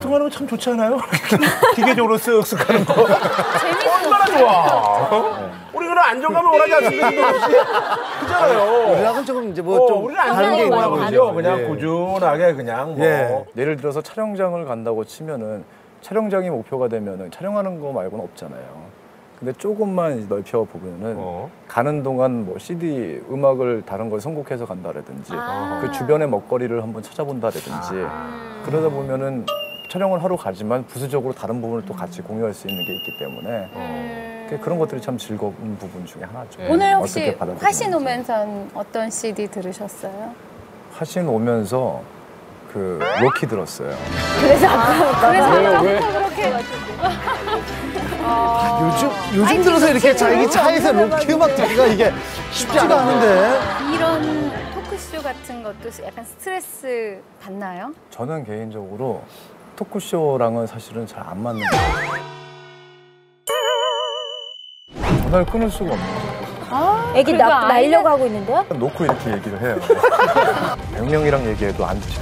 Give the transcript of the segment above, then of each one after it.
통하는 거참 좋지 않아요? 기계적으로 쓱쓱 하는 거. 얼마나 좋아. 우리는 안정감을 원하지 않습니까, 김동욱 씨? 그잖아요. 우리하고는 조금 이제 어, 뭐좀 우리는 다른 게 원하거든요. 거죠. 그냥 예. 꾸준하게 그냥 뭐. 예. 예를 들어서 촬영장을 간다고 치면은 촬영장이 목표가 되면은 촬영하는 거 말고는 없잖아요. 근데 조금만 넓혀 보면은 어. 가는 동안 뭐 CD 음악을 다른 걸 선곡해서 간다라든지 아. 그 주변의 먹거리를 한번 찾아본다라든지 그러다 보면은 촬영을 하러 가지만 부수적으로 다른 부분을 또 같이 공유할 수 있는 게 있기 때문에 그- 그런 것들이 참 즐거운 부분 중에 하나죠. 오늘 혹시. 화신 오면선 어떤 CD 들으셨어요? 화신 오면서 그 로키 들었어요. 그래서 아까 그래서 아까 왜? 그렇게 요즘 요즘 들어서 이렇게 자기 차에서 로키 음악 듣기가 이게 쉽지가 않은데. 이런 토크쇼 같은 것도 약간 스트레스 받나요? 저는 개인적으로 토크쇼랑은 사실은 잘 안 맞는 것 같아요. 전화를 끊을 수가 없는 거예요. 애기 나, 날려고 하고 있는데요? 놓고 이렇게 얘기를 해요. 백명이랑 얘기해도 안 듣죠.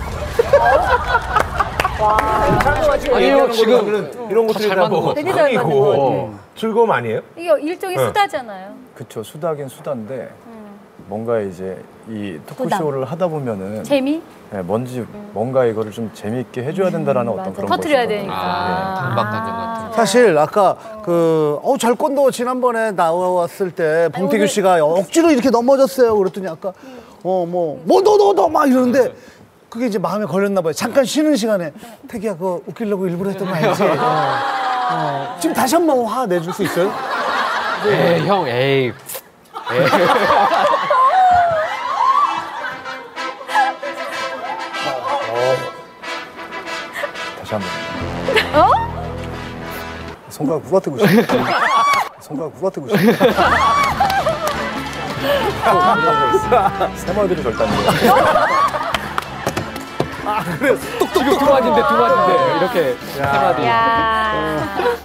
아니요, 지금 이런 다 것들이 잘다뭐 맞는 것 흥이고 즐거움 아니에요? 이게 일종의 네. 수다잖아요. 그쵸 수다긴 수다인데 음. 뭔가 이제 이 토크쇼를 하다 보면은 재미? 네, 뭔지 뭔가 이거를 좀 재미있게 해줘야 된다라는 어떤 그런 터트려야 되니까. 아, 강박관념 같은 거. 사실 아까 그 어, 절권도 지난번에 나왔을 때 봉태규 씨가 억지로 이렇게 넘어졌어요. 그랬더니 아까 어 뭐 뭐 너 너 너 막 이러는데 그게 이제 마음에 걸렸나 봐요. 잠깐 쉬는 시간에 태기야 그거 웃기려고 일부러 했던 거 아니지? 어, 어. 지금 다시 한 번 화 내줄 수 있어요? 에이, 형, 에이. 다시 한 번. 어? 손가락 부러뜨고 싶어. 손가락 부러뜨고 싶어. 세 마디로 절단인 거야. 지금 두 마디인데, 두 마디인데. 이렇게 세 마디.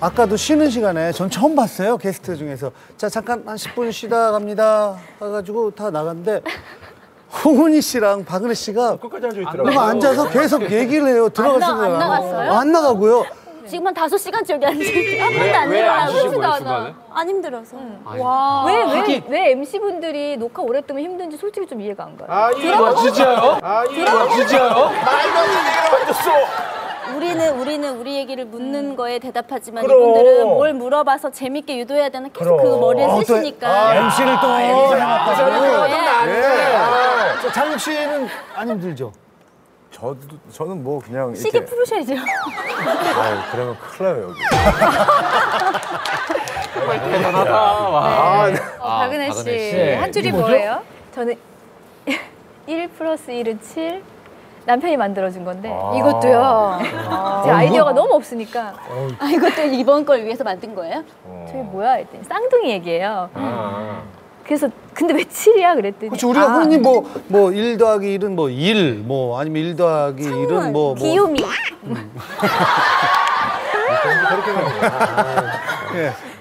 아까도 쉬는 시간에 전 처음 봤어요 게스트 중에서 자 잠깐 한 10분 쉬다 갑니다 해가지고 다 나갔는데 홍은희 씨랑 박은혜 씨가 끝까지 앉아 있더라고요. 앉아서 계속 얘기를 해요 들어가신 안 거예요 나갔어요? 안 나가고요 지금 한 다섯 시간째 여기 앉아있는데 한 번도 안 일어나고? 안 힘들어서 왜, 왜, 하긴. 왜 MC분들이 녹화 오래 뜨면 힘든지 솔직히 좀 이해가 안 가요. 아, 이거 아, 진짜요? 아, 이거 아, 진짜요? 말도 안 되는 얘기를 만졌어. 우리는 우리는 우리 얘기를 묻는 거에 대답하지만 그럼. 이분들은 뭘 물어봐서 재밌게 유도해야 되는 계속 그 그럼. 머리를 어, 또- 쓰시니까 MC를 또 해놨다고 예. 저 장욱 씨는 안 힘들죠? 저도 저는 뭐 그냥 시계 이렇게 풀으셔야죠 아유, 그러면 큰일 나요 여기. 대단하다. 와. 네. 어, 아, 박은혜. 씨. 한 줄이 뭐예요? 저는 1 플러스 1은 7. 남편이 만들어준 건데 이것도요. 제 아이디어가 너무 없으니까. 아 이것도 이번 걸 위해서 만든 거예요? 저게 뭐야? 했더니 쌍둥이 얘기예요. 아. 그래서 근데 왜 7이야? 그랬더니 그렇죠 우리가 아, 흔히 뭐뭐일 더하기 1은 뭐 1, 뭐 아니면 1 더하기 1은 뭐, 뭐. 귀요미.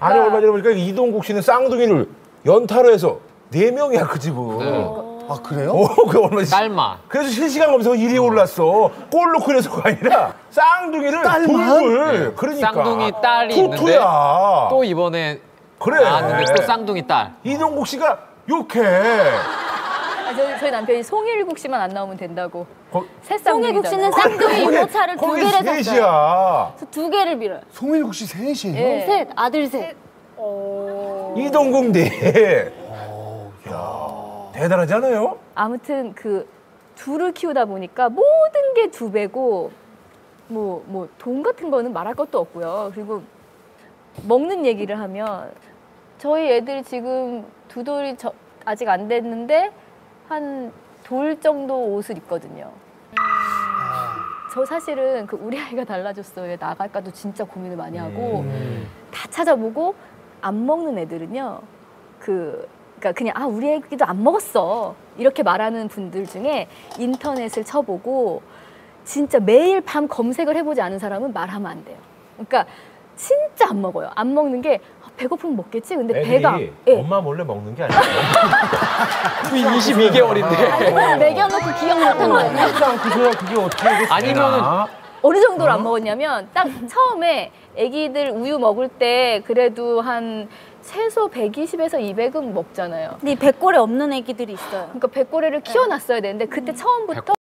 아니 얼마 전에 보니까 이동국 씨는 쌍둥이를 연타로 해서 네 명이야 그 집은. 네. 아 그래요? 어, 그 얼마 전 딸마. 그래서 실시간 검색어 1위 에 올랐어. 골 넣고 이래서가 아니라 쌍둥이를 딸만? 둘둘. 그러니까. 쌍둥이 딸이 있는데 투투야. 또 이번에 그래. 나왔는데 또 쌍둥이 딸. 이동국 씨가 욕해. 아, 저희, 저희 남편이 송일국 씨만 안 나오면 된다고. 거- 새 쌍둥이잖아요. 송혜국 씨는 쌍둥이 이모차를 두 거기 개를 샀어요 셋이야. 그래서 두 개를 빌어요 송일국 씨 셋이에요? 예. 셋 아들 셋 이동국 네. 야, 대단하지 않아요? 아무튼 그 둘을 키우다 보니까 모든 게 두 배고 뭐 뭐 돈 같은 거는 말할 것도 없고요. 그리고 먹는 얘기를 하면 저희 애들 지금 두 돌이 저, 아직 안 됐는데 한 돌 정도 옷을 입거든요. 저 사실은 그 우리 아이가 달라졌어요. 나갈까도 진짜 고민을 많이 하고 다 찾아보고 안 먹는 애들은요. 그 그러니까 그냥 아 우리 애기도 안 먹었어 이렇게 말하는 분들 중에 인터넷을 쳐보고 진짜 매일 밤 검색을 해보지 않은 사람은 말하면 안 돼요. 그러니까 진짜 안 먹어요. 안 먹는 게 아, 배고프면 먹겠지. 근데 배가 예. 엄마 몰래 먹는 게 아니야. 22개월인데. 매겨놓고 기억 못한 거 아니야? 그게 그게 어떻게 되나? 어느 정도로 안 먹었냐면 딱 처음에 아기들 우유 먹을 때 그래도 한 최소 120에서 200은 먹잖아요. 근데 이 백골에 없는 애기들이 있어요. 그러니까 백고래를 키워놨어야 되는데 그때 처음부터